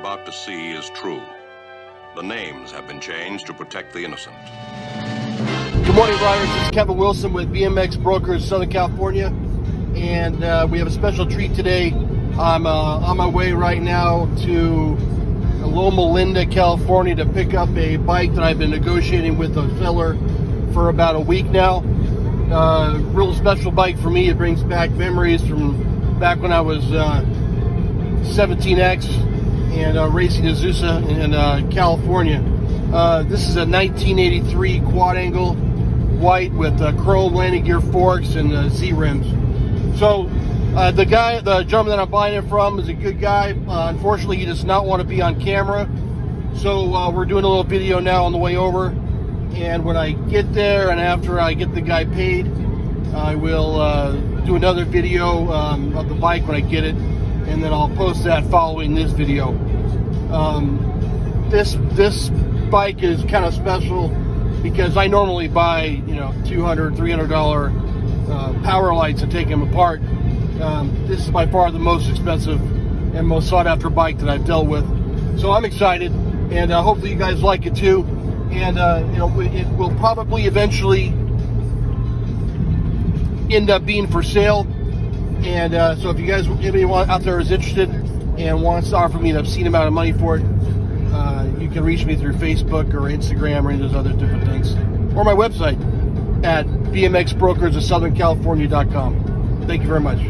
about to see is true. The names have been changed to protect the innocent. Good morning, riders. Is Kevin Wilson with BMX Brokers Southern California, and uh, we have a special treat today. I'm uh, on my way right now to Loma Linda, California to pick up a bike that I've been negotiating with a seller for about a week now. Uh, real special bike for me. It brings back memories from back when I was uh, 17X and uh, racing Azusa in uh, California. Uh, this is a 1983 Quadangle white with uh, chrome landing gear forks and uh, Z rims. So the guy, the gentleman that I'm buying it from is a good guy. Unfortunately, he does not want to be on camera. So we're doing a little video now on the way over. And when I get there and after I get the guy paid, I will do another video um, of the bike when I get it. And then I'll post that following this video. Um, this, this bike is kind of special because I normally buy, you know, 200 $300 uh, power lights and take them apart. Um, this is by far the most expensive and most sought after bike that I've dealt with. So I'm excited and uh, hopefully you guys like it too. And, uh, you know, it will probably eventually end up being for sale. And uh, so if you guys, anyone out there is interested and wants to offer me an obscene amount of money for it, uh, you can reach me through Facebook or Instagram or any of those other different things. Or my website at bmxbrokers of southern Thank you very much.